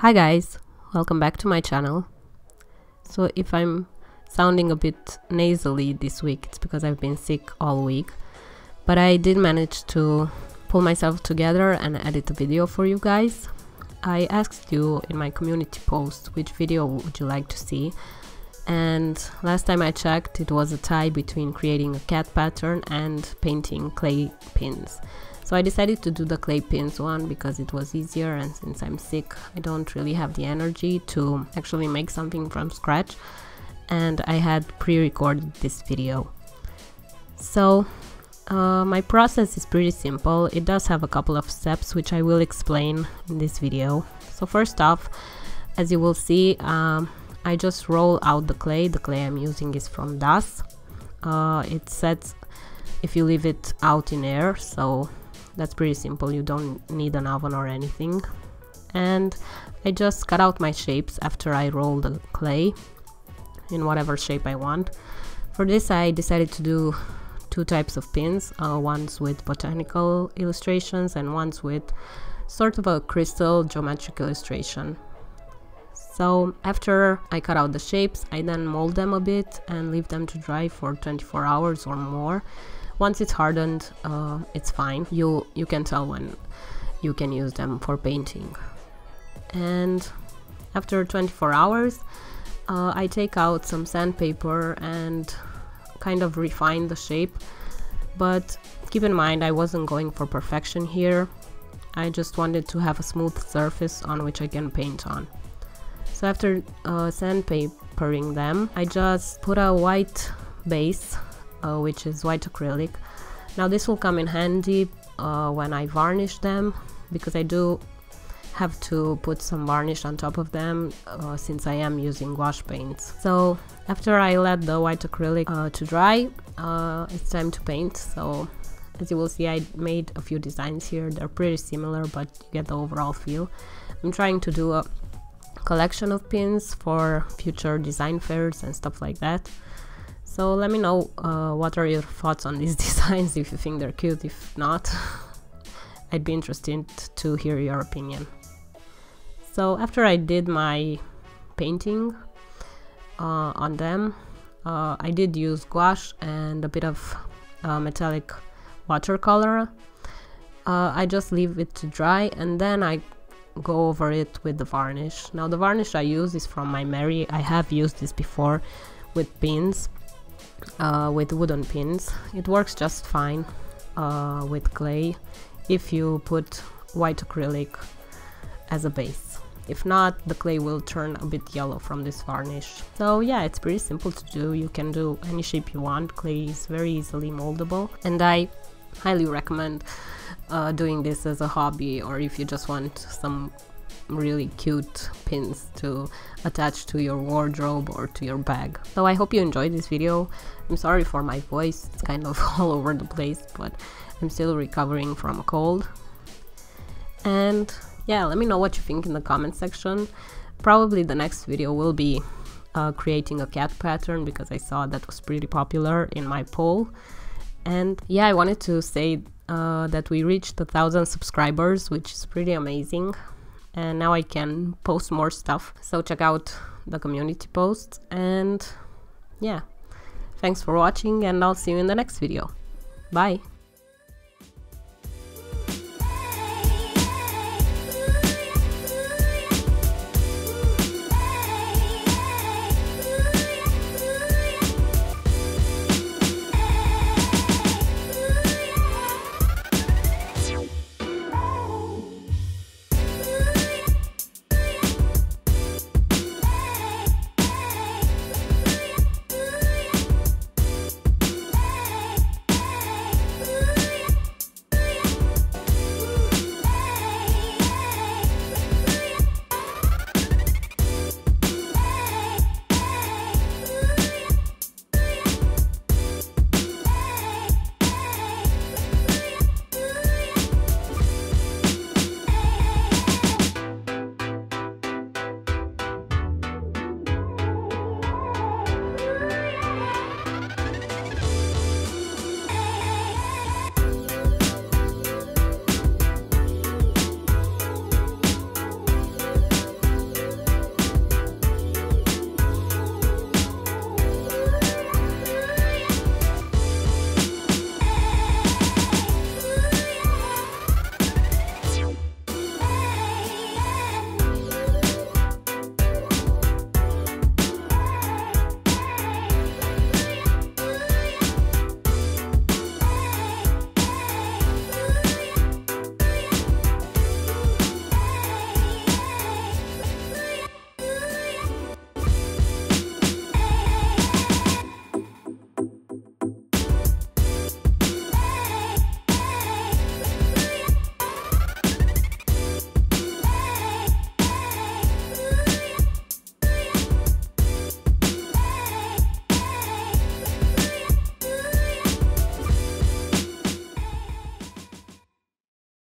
Hi guys, welcome back to my channel. So if I'm sounding a bit nasally this week, it's because I've been sick all week. But I did manage to pull myself together and edit a video for you guys. I asked you in my community post which video would you like to see and last time I checked it was a tie between creating a cat pattern and painting clay pins. So I decided to do the clay pins one because it was easier and since I'm sick I don't really have the energy to actually make something from scratch and I had pre-recorded this video. So uh, my process is pretty simple, it does have a couple of steps which I will explain in this video. So first off, as you will see, um, I just roll out the clay, the clay I'm using is from Das. Uh, it sets if you leave it out in air, so that's pretty simple. You don't need an oven or anything. And I just cut out my shapes after I roll the clay in whatever shape I want. For this I decided to do two types of pins uh, ones with botanical illustrations and ones with sort of a crystal geometric illustration. So after I cut out the shapes I then mold them a bit and leave them to dry for 24 hours or more once it's hardened uh, it's fine. You you can tell when you can use them for painting. And after 24 hours uh, I take out some sandpaper and kind of refine the shape. But keep in mind I wasn't going for perfection here. I just wanted to have a smooth surface on which I can paint on. So after uh, sandpapering them I just put a white base uh, which is white acrylic. Now this will come in handy uh, when I varnish them because I do have to put some varnish on top of them uh, since I am using gouache paints. So after I let the white acrylic uh, to dry, uh, it's time to paint. So as you will see I made a few designs here, they're pretty similar but you get the overall feel. I'm trying to do a collection of pins for future design fairs and stuff like that. So let me know uh, what are your thoughts on these designs, if you think they're cute, if not, I'd be interested to hear your opinion. So after I did my painting uh, on them, uh, I did use gouache and a bit of uh, metallic watercolor. Uh, I just leave it to dry and then I go over it with the varnish. Now the varnish I use is from Maimeri. I have used this before with pins uh, with wooden pins. It works just fine uh, with clay if you put white acrylic as a base. If not, the clay will turn a bit yellow from this varnish. So yeah, it's pretty simple to do. You can do any shape you want. Clay is very easily moldable and I highly recommend uh, doing this as a hobby or if you just want some really cute pins to attach to your wardrobe or to your bag. So I hope you enjoyed this video. I'm sorry for my voice, it's kind of all over the place, but I'm still recovering from a cold. And yeah, let me know what you think in the comment section. Probably the next video will be uh, creating a cat pattern because I saw that was pretty popular in my poll. And yeah, I wanted to say uh, that we reached a thousand subscribers, which is pretty amazing and now I can post more stuff. So check out the community posts and yeah, thanks for watching and I'll see you in the next video. Bye!